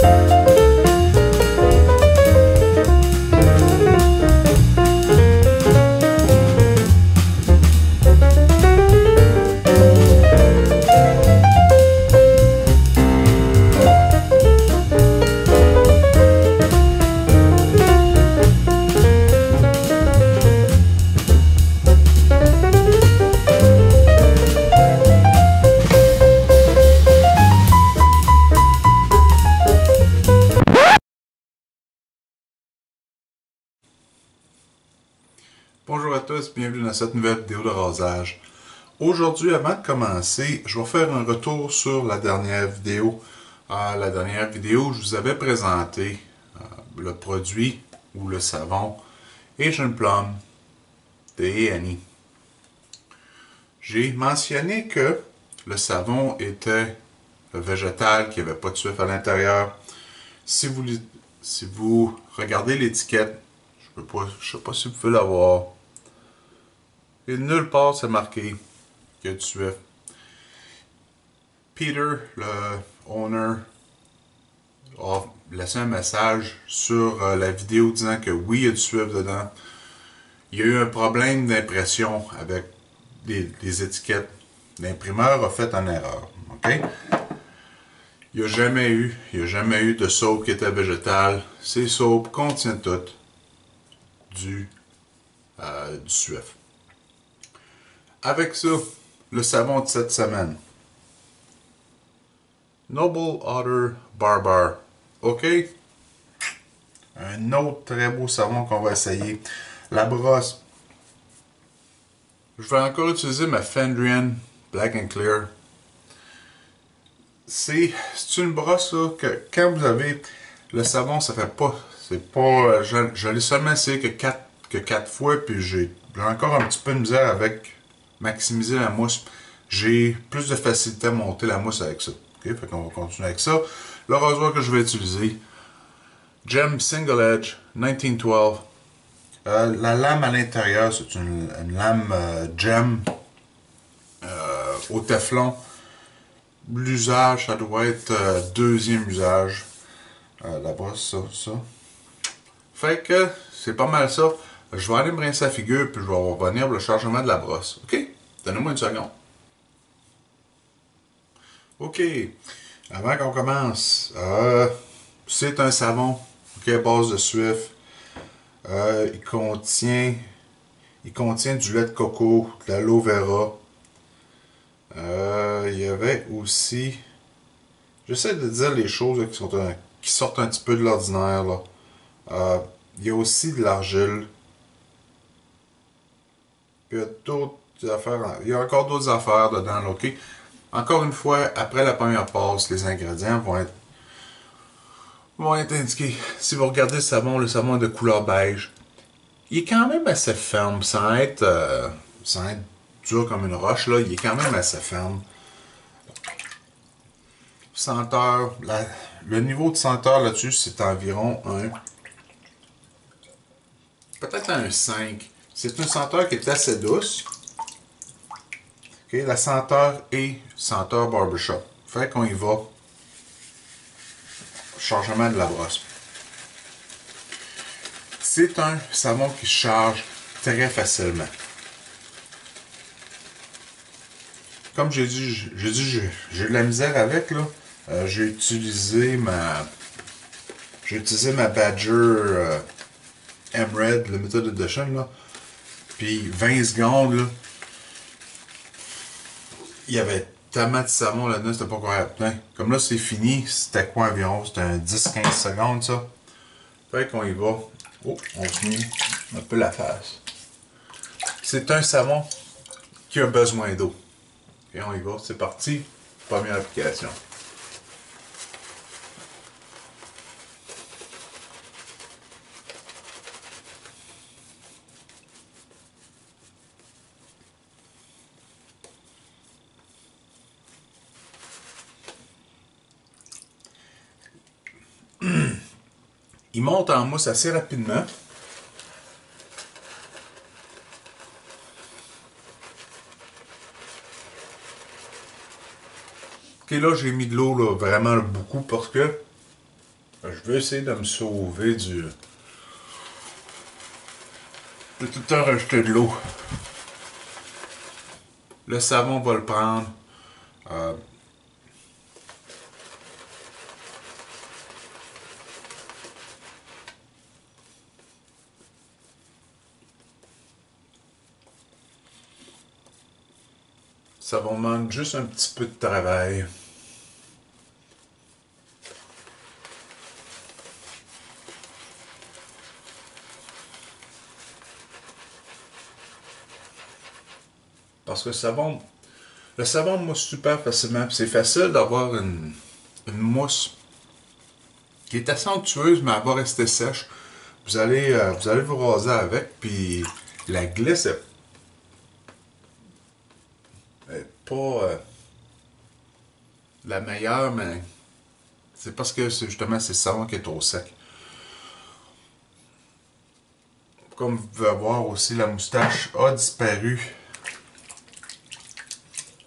Bonjour à bienvenue dans cette nouvelle vidéo de rasage. Aujourd'hui, avant de commencer, je vais faire un retour sur la dernière vidéo. À la dernière vidéo, je vous avais présenté euh, le produit ou le savon Asian Plum de Annie. J'ai mentionné que le savon était végétal, qu'il n'y avait pas de suif à l'intérieur. Si vous, si vous regardez l'étiquette, je ne sais pas si vous pouvez la voir. Et nulle part c'est marqué a du Swift. Peter, le owner, a laissé un message sur euh, la vidéo disant que oui, il y a du Swift dedans. Il y a eu un problème d'impression avec des, étiquettes. L'imprimeur a fait une erreur. Il n'y a jamais eu, il y a jamais eu de soap qui était végétal. Ces soaps contiennent toutes du, euh, du Swift. Avec ça, le savon de cette semaine. Noble Otter Barbar. OK? Un autre très beau savon qu'on va essayer. La brosse. Je vais encore utiliser ma Fendrian Black and Clear. C'est une brosse que quand vous avez le savon, ça fait pas. C'est pas. Je, l'ai seulement essayé que 4 que quatre fois, puis j'ai encore un petit peu de misère avec maximiser la mousse. J'ai plus de facilité à monter la mousse avec ça. Ok, fait qu'on va continuer avec ça. Le rasoir que je vais utiliser, Gem Single Edge 1912. Euh, la lame à l'intérieur, c'est une, lame euh, Gem euh, au Teflon. L'usage, ça doit être deuxième usage. la brosse, ça, ça. Fait que c'est pas mal ça. Je vais aller me rincer la figure, puis je vais revenir pour le chargement de la brosse. OK? Donnez-moi une seconde. OK. Avant qu'on commence, euh, c'est un savon, OK, base de Swift. Euh, il contient il contient du lait de coco, de l'aloe vera. Euh, il y avait aussi j'essaie de dire les choses qui, sont qui sortent un petit peu de l'ordinaire. il y a aussi de l'argile. Il y a d'autres affaires. Il y a encore d'autres affaires dedans, ok? Encore une fois, après la première passe, les ingrédients vont être, vont être indiqués. Si vous regardez le savon, le savon est de couleur beige. Il est quand même assez ferme, sans être, euh, sans être dur comme une roche, là. Il est quand même assez ferme. Senteur, le niveau de senteur là-dessus, c'est environ un... Peut-être un 5. C'est une senteur qui est assez douce. la senteur est senteur barbershop. Fait qu'on y va. Chargement de la brosse. C'est un savon qui charge très facilement. Comme j'ai dit, j'ai dit, de la misère avec là. Euh, j'ai utilisé ma, j'ai utilisé ma Badger euh, M-Red, le méthode edition là. Puis 20 secondes, là, il y avait tellement de savon là-dedans, c'était pas correct. Hein? Comme là, c'est fini. C'était quoi environ? C'était un 10-15 secondes, ça. Fait qu'on y va. Oh, on finit un peu la face. C'est un savon qui a besoin d'eau. Et on y va, c'est parti. Première application. En mousse assez rapidement. Ok, là, j'ai mis de l'eau vraiment beaucoup parce que Je vais essayer de me sauver du... De tout le temps rajouter de l'eau. Le savon va le prendre. Euh, Ça va manquer juste un petit peu de travail. Parce que le savon, le savon mousse super facilement. C'est facile d'avoir une, mousse qui est assez onctueuse, mais elle va rester sèche. Vous allez, euh, vous allez vous raser avec, puis la glisse est pas euh, la meilleure, mais c'est parce que justement c'est le qui est trop sec. Comme vous pouvez voir aussi, la moustache a disparu.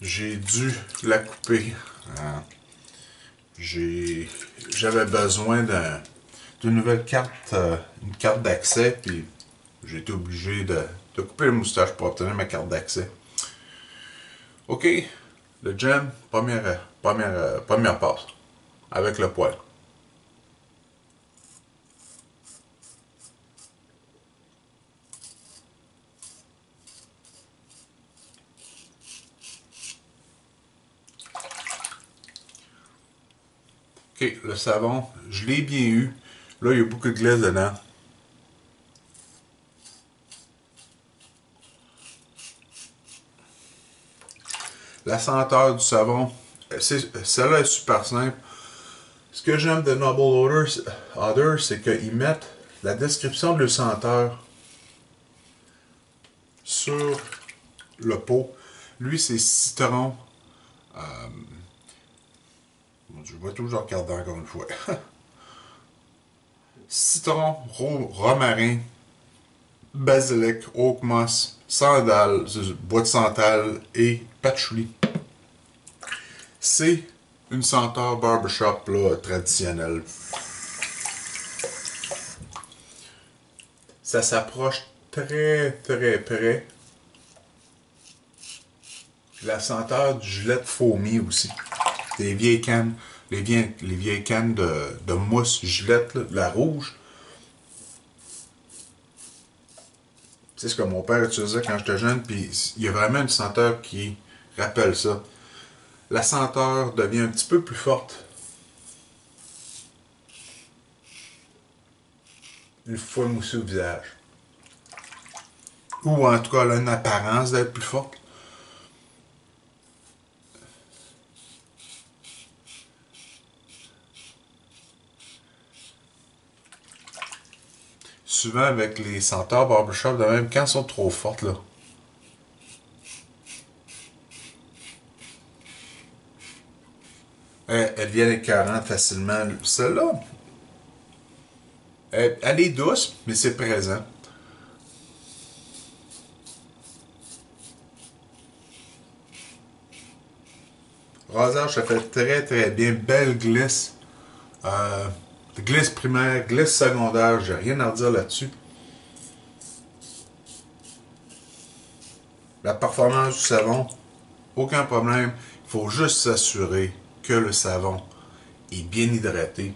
J'ai dû la couper. Hein. J'avais besoin d'une nouvelle carte, euh, une carte d'accès, puis j'ai été obligé de, de couper la moustache pour obtenir ma carte d'accès. OK, le jam, première, première, première passe, avec le poil. OK, le savon, je l'ai bien eu. Là, il y a beaucoup de glace dedans. La senteur du savon, celle-là est super simple. Ce que j'aime de Noble Odor, c'est qu'ils mettent la description de le senteur sur le pot. Lui, c'est citron. Euh, je vais toujours regarder encore une fois. citron, romarin, basilic, oak moss, sandal, bois de santal et patchouli. C'est une senteur barbershop là, traditionnelle. Ça s'approche très très près. La senteur du gilet foamy aussi. Des vieilles cannes, les vieilles, les vieilles cannes de, mousse gilette, la rouge. C'est ce que mon père utilisait quand j'étais jeune, il y a vraiment une senteur qui rappelle ça. La senteur devient un petit peu plus forte. Une fois moussée au visage. Ou en tout cas, elle a une apparence d'être plus forte. souvent avec les senteurs barbershop de même quand elles sont trop fortes là. Elles, elles viennent écœurantes facilement. Celle-là, elle, elle, est douce, mais c'est présent. Rasage, ça fait très très bien. Belle glisse. Euh, glisse primaire, glisse secondaire, j'ai rien à dire là-dessus. La performance du savon, aucun problème. Il faut juste s'assurer que le savon est bien hydraté.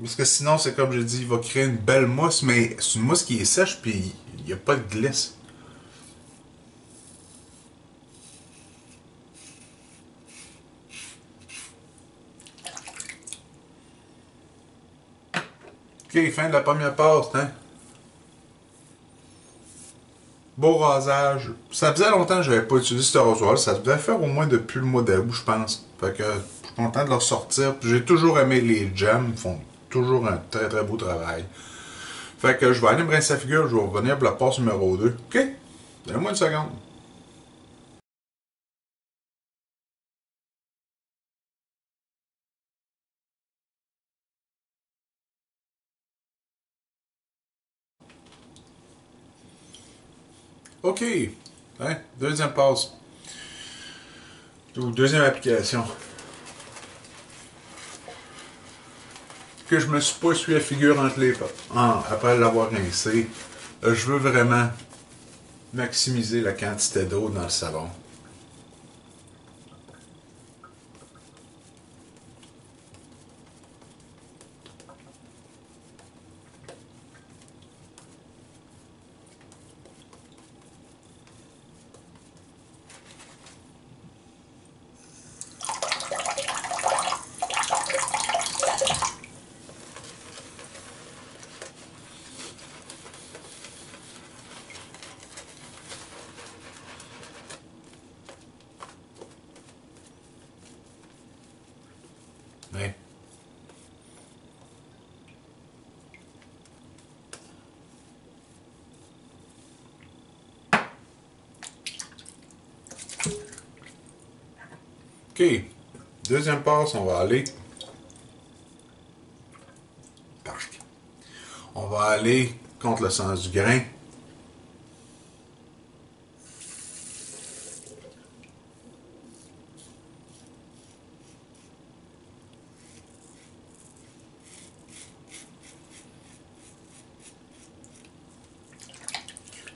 Parce que sinon, c'est comme je dis, il va créer une belle mousse, mais c'est une mousse qui est sèche, puis il n'y a pas de glisse. Ok, fin de la première passe, hein? Beau rasage. Ça faisait longtemps que je n'avais pas utilisé ce rasoir. Ça devait faire au moins depuis le mois d'août, je pense. Fait que je suis content de le ressortir. J'ai toujours aimé les gems. Ils font toujours un très très beau travail. Fait que je vais aller me rincer la figure. Je vais revenir pour la passe numéro 2. Ok? Donne-moi une seconde. OK. Deuxième passe. Ou deuxième application. Que je me suis pas essuyé la figure entre les pas. après l'avoir rincé. Euh, je veux vraiment maximiser la quantité d'eau dans le savon. OK. Deuxième passe, on va aller. On va aller contre le sens du grain.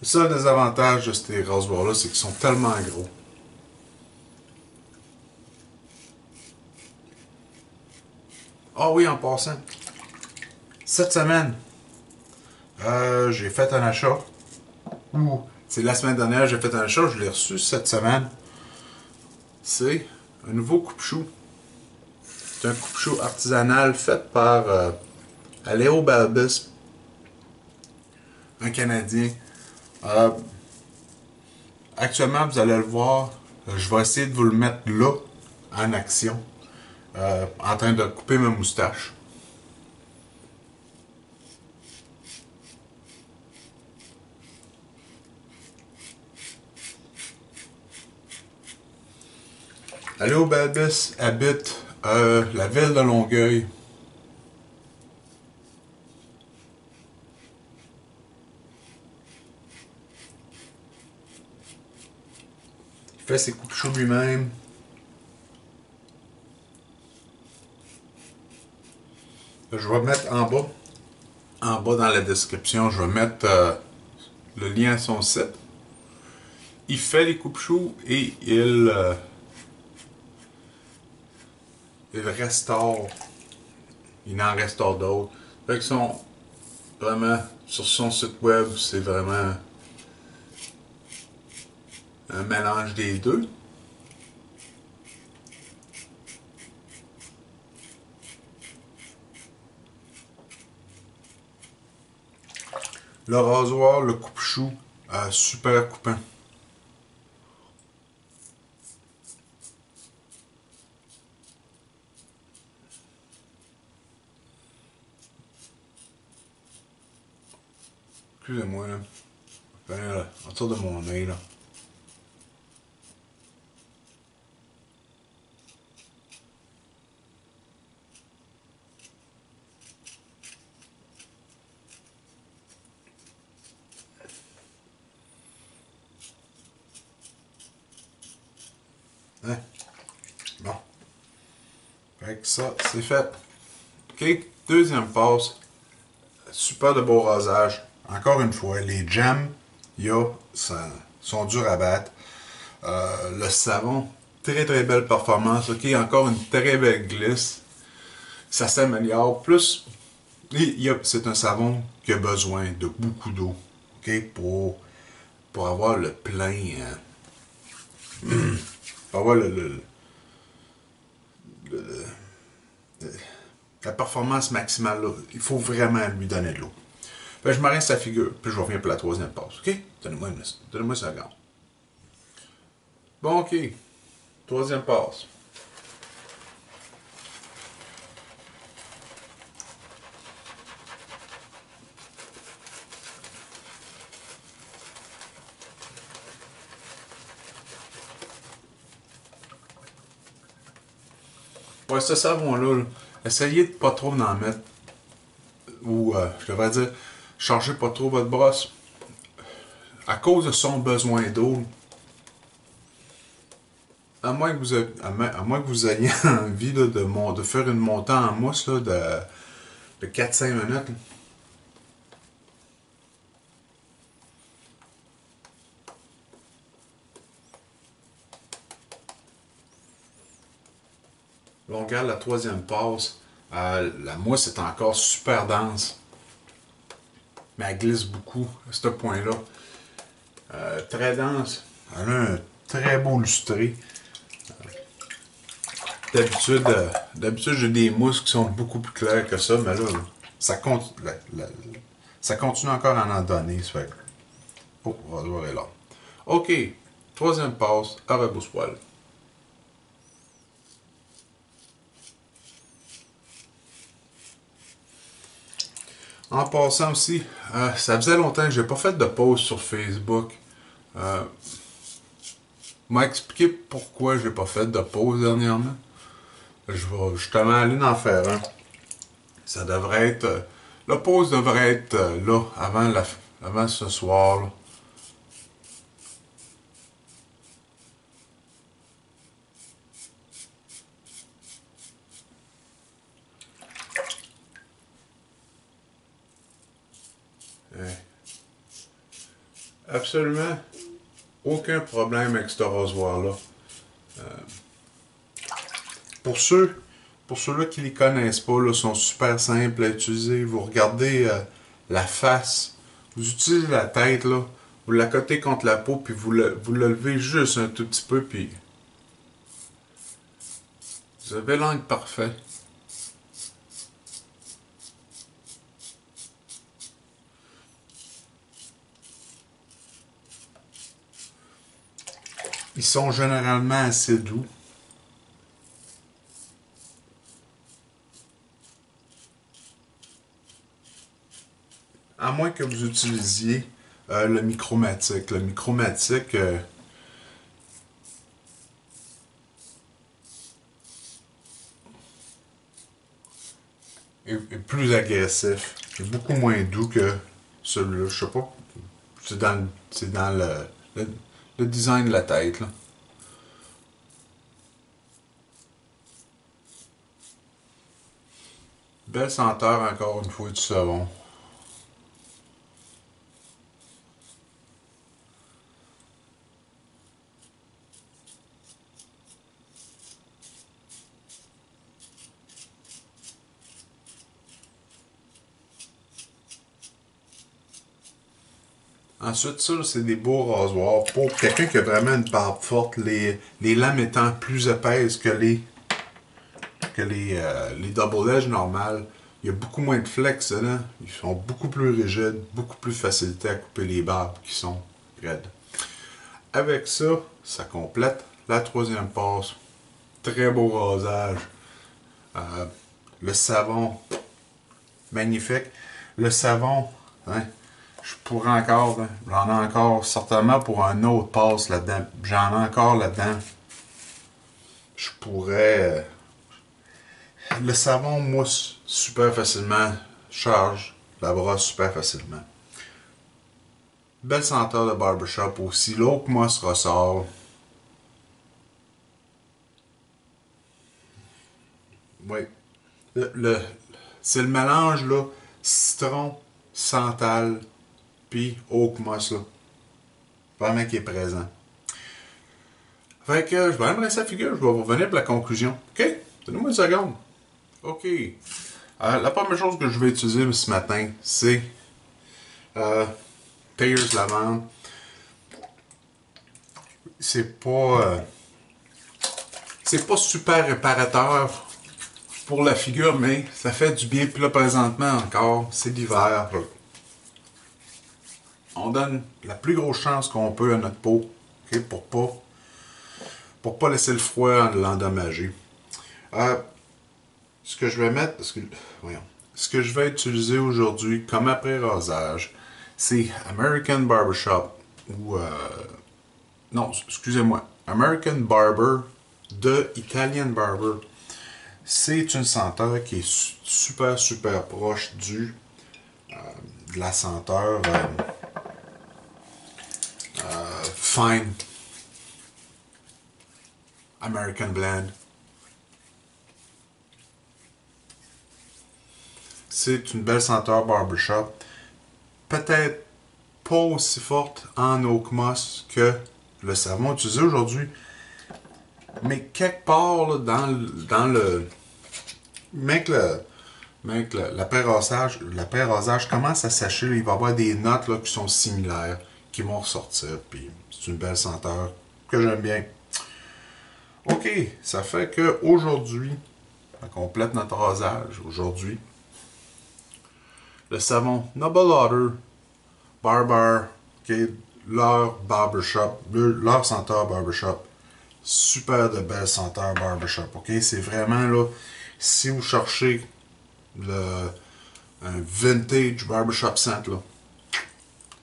Le seul désavantage de ces rasoirs-là, c'est qu'ils sont tellement gros. Ah oui, en passant. Cette semaine, euh, j'ai fait un achat. c'est la semaine dernière, j'ai fait un achat, je l'ai reçu cette semaine. C'est un nouveau coupe-chou. C'est un coupe-chou artisanal fait par euh, Aléo Balbus, un Canadien. Euh, actuellement, vous allez le voir, je vais essayer de vous le mettre là, en action. Euh, en train de couper ma moustache. Allo Balbus habite euh, la ville de Longueuil. Il fait ses coups de chaud lui-même. Je vais mettre en bas, en bas dans la description, je vais mettre euh, le lien à son site. Il fait les coupes-choux et il, euh, il restaure. Il en restaure d'autres. Fait sont vraiment sur son site web, c'est vraiment un mélange des deux. Le rasoir, le coupe-chou, euh, super coupant. Excusez-moi, là. Là, autour de mon nez, là. Hein? Bon. Fait ça, c'est fait. OK? Deuxième passe. Super de beau rasage. Encore une fois, les gems, y a, sont durs à battre. Euh, le savon, très très belle performance. OK? Encore une très belle glisse. Ça s'améliore. Plus, c'est un savon qui a besoin de beaucoup d'eau. OK? Pour, pour avoir le plein. Hein? avoir le, la performance maximale, là, il faut vraiment lui donner de l'eau. je m'arrête sa figure, puis je reviens pour la troisième passe. OK? Donnez-moi une, donnez-moi seconde. Bon, OK. Troisième passe. Ouais, ce savon-là, essayez de pas trop en mettre, ou euh, je devrais dire, chargez pas trop votre brosse. À cause de son besoin d'eau, à moins que vous, ayez, envie de, faire une montée en mousse de, de 4-5 minutes, Là, on regarde la troisième passe. Euh, la mousse est encore super dense. Mais elle glisse beaucoup à ce point-là. Euh, très dense. Elle a un très beau lustré. D'habitude, euh, d'habitude j'ai des mousses qui sont beaucoup plus claires que ça, mais là, ça, continue encore à en donner. Oh, on va là. OK. Troisième passe, à rebousse-poil. En passant aussi, euh, ça faisait longtemps que j'ai pas fait de pause sur Facebook. Euh, m'a expliqué pourquoi j'ai pas fait de pause dernièrement. Je vais justement aller en faire un. Ça devrait être. Euh, la pause devrait être euh, là, avant, la, avant ce soir. Là. Absolument aucun problème avec ce rasoir-là. Euh, pour ceux pour ceux-là qui ne les connaissent pas, là, sont super simples à utiliser. Vous regardez euh, la face, vous utilisez la tête, vous la cotez contre la peau, puis vous le, vous le levez juste un tout petit peu, puis vous avez l'angle parfait. Ils sont généralement assez doux. À moins que vous utilisiez euh, le micromatique. Le micromatique euh, est, plus agressif. Est beaucoup moins doux que celui-là. Je sais pas. C'est dans, dans le le design de la tête. Là. Belle senteur encore une fois du savon. Ensuite, ça, c'est des beaux rasoirs. Pour quelqu'un qui a vraiment une barbe forte, les, les lames étant plus épaisses que les que les, euh, les double edge normales, il y a beaucoup moins de flex là. Ils sont beaucoup plus rigides, beaucoup plus facilité à couper les barbes qui sont raides. Avec ça, ça complète la troisième passe. Très beau rasage. Euh, le savon, magnifique. Le savon, hein, je pourrais encore, j'en ai encore certainement pour un autre passe là-dedans. J'en ai encore là-dedans. Je pourrais. Euh, le savon mousse super facilement, charge la brosse super facilement. Belle senteur de barbershop aussi. L'autre mousse ressort. Oui. Le, c'est le mélange là, citron, santal, puis Oak Moss, là. Vraiment qui est présent. Fait que je vais aller sa figure, je vais revenir pour la conclusion. OK? Donnez-moi une seconde. OK. Euh, la première chose que je vais utiliser ce matin, c'est euh, Tayers Lavande. C'est pas. Euh, c'est pas super réparateur pour la figure, mais ça fait du bien. Puis là, présentement encore, c'est l'hiver on donne la plus grosse chance qu'on peut à notre peau pour pas pour pas laisser le froid l'endommager. Euh, ce que je vais mettre, ce que, ce que je vais utiliser aujourd'hui comme après rasage, c'est American Barbershop ou euh, non, excusez-moi, American Barber de Italian Barber. C'est une senteur qui est super super proche du euh, de la senteur fine. American Blend. C'est une belle senteur barbershop. Peut-être pas aussi forte en oak moss que le savon utilisé aujourd'hui. Mais quelque part dans, le, dans le. Mec, le, mec, le, commence à sécher. il va y avoir des notes là, qui sont similaires, qui vont ressortir. Puis c'est une belle senteur que j'aime bien. Ok, ça fait que aujourd'hui, on complète notre rasage aujourd'hui. Le savon Noble Otter Barber, ok, leur barbershop, leur senteur barbershop, super de belles senteurs barbershop, ok, c'est vraiment là, si vous cherchez le un vintage barbershop scent là,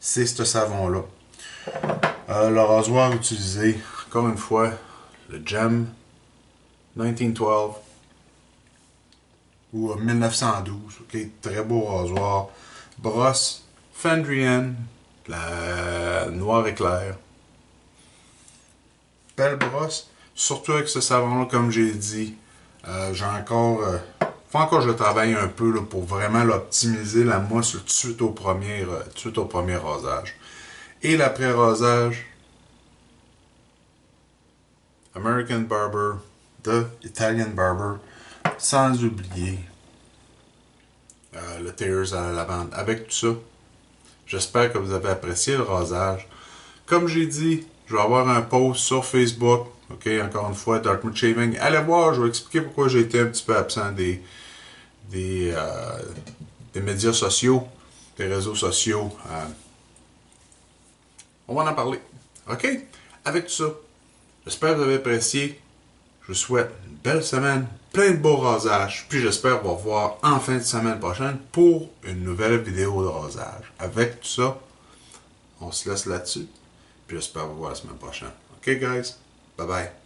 c'est ce savon là. Euh, le rasoir utilisé, encore une fois, le Gem 1912 ou 1912, ok, très beau rasoir, brosse Fendrian, la noire éclair. Belle brosse, surtout avec ce savon-là, comme j'ai dit. Euh, j'ai encore. Euh, encore je travaille un peu pour vraiment l'optimiser la mousse tout de suite au premier, euh, de au premier rasage. Et l'après-rasage, American Barber, The Italian Barber, sans oublier le Tears à la lavande. Avec tout ça, J'espère que vous avez apprécié le rasage. Comme j'ai dit, je vais avoir un post sur Facebook. Ok, encore une fois, Dartmouth Shaving. Allez voir, je vais expliquer pourquoi j'ai été un petit peu absent des, des, euh, des médias sociaux, des réseaux sociaux. Euh. on va en parler. Ok? Avec tout ça, j'espère que vous avez apprécié. Je vous souhaite une belle semaine, plein de beaux rasages, puis j'espère vous revoir en fin de semaine prochaine pour une nouvelle vidéo de rasage. Avec tout ça, on se laisse là-dessus, puis j'espère vous voir la semaine prochaine. Ok guys? Bye bye.